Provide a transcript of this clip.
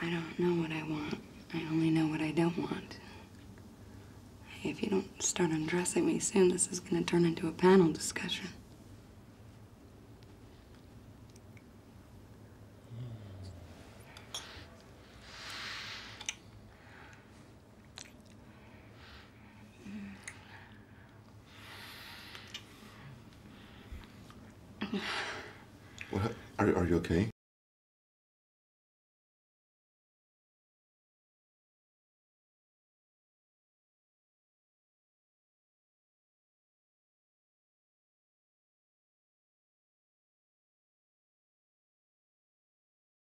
I don't know what I want. I only know what I don't want. Hey, if you don't start undressing me soon, this is gonna turn into a panel discussion. What? Are, are you okay?